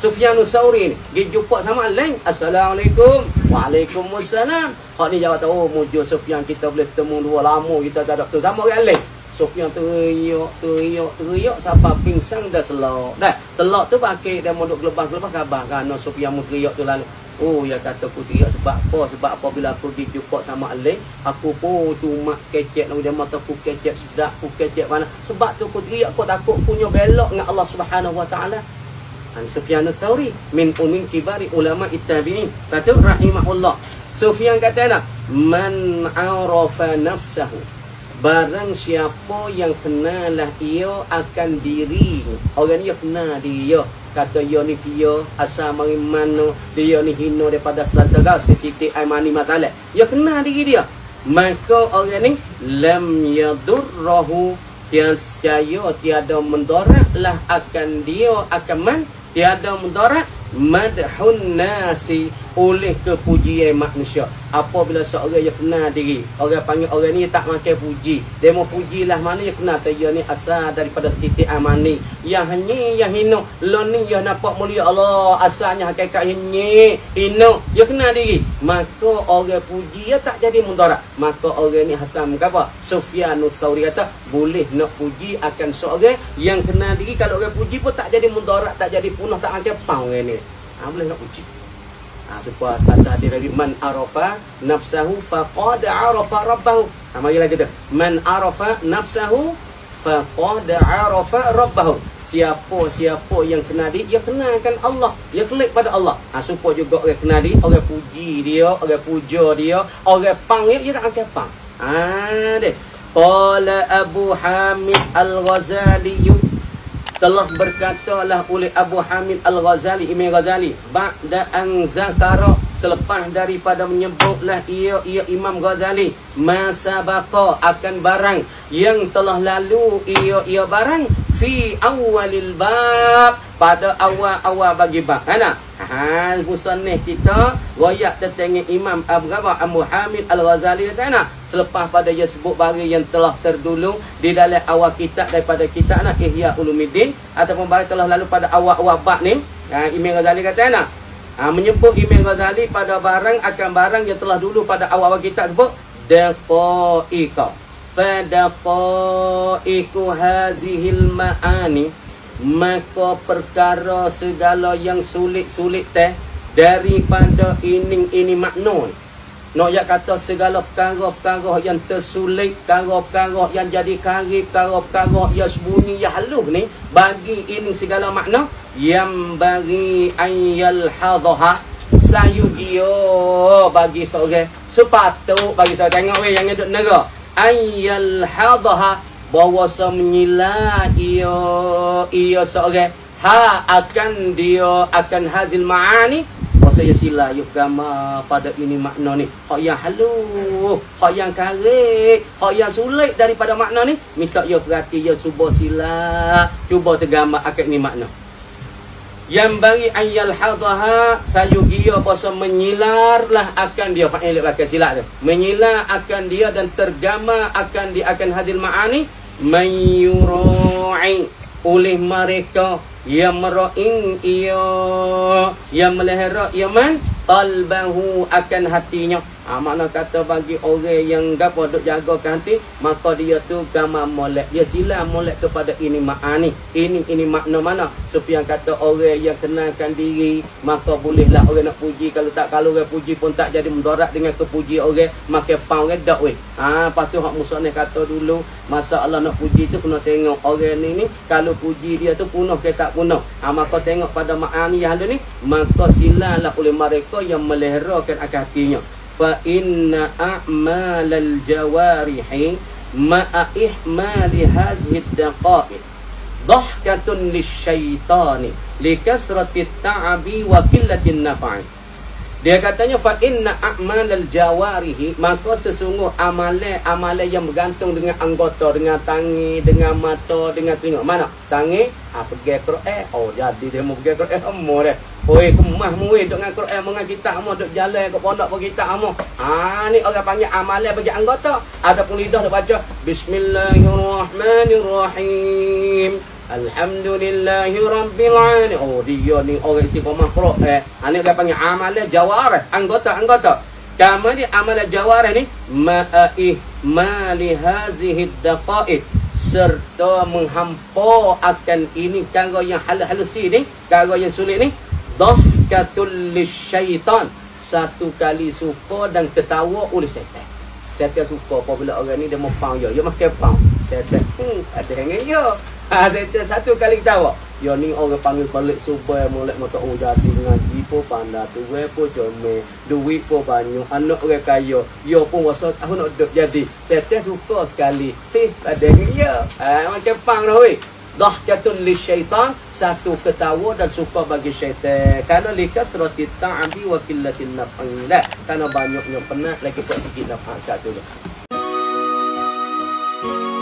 Sufyan Usauri ni dia jumpa sama lain. Assalamualaikum. Waalaikumsalam. Hak ni jawab tahu oh, mujur Sufyan kita boleh temu dua lama kita tak ada tu sama orang lain. Sufyan teriak, teriak, teriak siapa pingsan dah selak. Dah, selak tu pakai dia mau duk gelebah-gelebah khabar kan Sufyan mu teriak tu lalu. Oh, ya kata aku teriak sebab apa? Sebab apabila aku pergi jumpa sama Alik, aku pun tu mak kecek nama dia mata aku kecek sedap, aku kecek mana. Sebab tu aku teriak aku takut punya belok dengan Allah Subhanahu Wa Taala. An Sufyan Tsauri min umin kibari ulama ittabi'in. Kata rahimahullah. Sufyan kata nak man arafa nafsahu Barang siapa yang kenalah ia akan diri Orang ni kenal dia Kata ia ni dia asal mari mana Dia ni hina daripada satagas Titik air mani masalah. Ia kenal diri dia. Maka orang ni Lam yadurrahu Tiada tiada mendorak lah akan dia akan man Tiada mendorak Madhun nasi oleh kepujian manusia. Apabila seorang yang kenal diri, orang panggil orang ni tak makan puji. Dia mau pujilah mana yang kenal tu ni asal daripada setitik amani. Yang hanya yang hino, lo ni yang nampak mulia Allah, asalnya hakikat hanya hino. Ya kenal diri. Maka orang puji ya tak jadi mudarat. Maka orang ni Hasan apa? Sufyan Tsauri kata, boleh nak puji akan seorang yang kenal diri kalau orang puji pun tak jadi mudarat, tak jadi punah, tak makan pau ni. Ha, boleh nak puji. Ha, supaya kata hadis dari man arafa nafsahu faqad arafa rabbahu. Ha, mari lagi tu. Man arafa nafsahu faqad arafa rabbahu. Siapa siapa yang kenal dia, dia kenalkan Allah. Dia klik pada Allah. Ha, supaya juga orang kenal dia, orang puji dia, orang puja dia, orang panggil dia tak akan pang. Ha, deh. Qala Abu Hamid Al-Ghazali telah berkatalah oleh Abu Hamid Al-Ghazali Imam Ghazali ba'da an zakara selepas daripada menyebutlah ia ia Imam Ghazali masa baka akan barang yang telah lalu ia ia barang fi awalil bab pada awal-awal bagi bab. Ana ha musannif kita royak tentang Imam Abu Ghawa Abu Hamid Al-Ghazali kata selepas pada dia sebut bagi yang telah terdulu di dalam awal kitab daripada kitab nak Ihya Ulumuddin ataupun bagi telah lalu pada awal-awal bab ni ha, Imam Ghazali kata ana ha, menyebut Imam Ghazali pada barang akan barang yang telah dulu pada awal-awal kitab sebut daqaiqa fadaqaiqu hazihil ma'ani maka perkara segala yang sulit-sulit teh daripada ini ini makna nak ya kata segala perkara-perkara yang tersulit, perkara-perkara yang jadi karib, perkara-perkara yang sembunyi, yang halus ni, bagi ini segala makna, yang bagi ayal hadaha, sayu dia bagi seorang, sepatut bagi seorang, tengok weh yang hidup negara, ayal hadaha bahawa semila ia ia seorang ha akan dia akan hasil ma'ani bahasa ya sila yuk gama pada ini makna ni. Hak yang halu hak yang karek hak yang sulit daripada makna ni. Minta ya perhati ya cuba sila cuba tergama akan ini makna. Yang bagi ayal hadaha sayugia puasa menyilarlah akan dia. Fa'il pakai silat tu. Menyilar akan dia dan tergama akan dia akan hadir ma'ani mayurai oleh mereka yang mera'in ia yang melehera ia man. Qalbahu akan hatinya Ha, makna kata bagi orang yang gapo duk jaga hati, maka dia tu gama molek. Dia sila molek kepada ini makna Ini ini makna mana? Sufyan kata orang yang kenalkan diri, maka bolehlah orang nak puji. Kalau tak kalau orang puji pun tak jadi mendorak dengan kepuji orang, maka pau orang dak weh. Ha, lepas tu hak musuh ni kata dulu, masa Allah nak puji tu kena tengok orang ni ni, kalau puji dia tu punah ke tak punah. Ha, maka tengok pada makna yang ni, maka silalah oleh mereka yang meleherakan akal hatinya fa inna a'malal jawarihi ma'a ihmali hazihi daqa'iq dhahkatun lisyaitani likasrati ta'abi wa qillatin naf'i. Dia katanya fa inna a'malal jawarihi maka sesungguh amalan amalan yang bergantung dengan anggota dengan tangi dengan mata dengan telinga. Mana? Tangi? Ah pergi Quran. Oh jadi dia mau pergi Quran semua dia Oi, kemah mu weh dengan Quran dengan kita mu duk jalan ke pondok bagi kita mu. Ha ni orang panggil amalan bagi anggota ataupun lidah dak baca bismillahirrahmanirrahim. Alhamdulillahi rabbil alamin. Oh dia ni orang istiqamah Quran. Eh, ha ni orang panggil amalan jawarih, anggota-anggota. Kamu ni amalan jawarih ni ma'ih mali hazihi daqaid serta menghampa akan ini kanggo yang halus-halus ni, kanggo yang sulit ni Dhahkatul lisyaitan. Satu kali suka dan ketawa oleh setan Setan suka apabila orang ni dia mau pang ya Dia makan pang Setan hmm, ada yang ya ha, Setan satu kali ketawa Yo ni orang panggil balik subai molek motor oh jadi ngaji pun pandai tu we pun jome duit pun banyak anak orang kaya. Yo pun wasa aku nak duduk jadi. Saya suka sekali. Teh ada ni ya ah macam pang dah weh Dahkatun li syaitan Satu ketawa dan suka bagi syaitan. Kerana li kasrati ta'abi wa killatin naf'an Kerana banyaknya penat lagi buat sikit naf'an kat tu